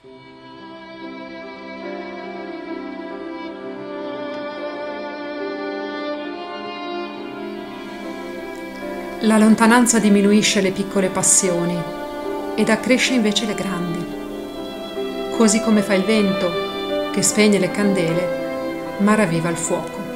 La lontananza diminuisce le piccole passioni ed accresce invece le grandi, così come fa il vento che spegne le candele ma ravviva il fuoco.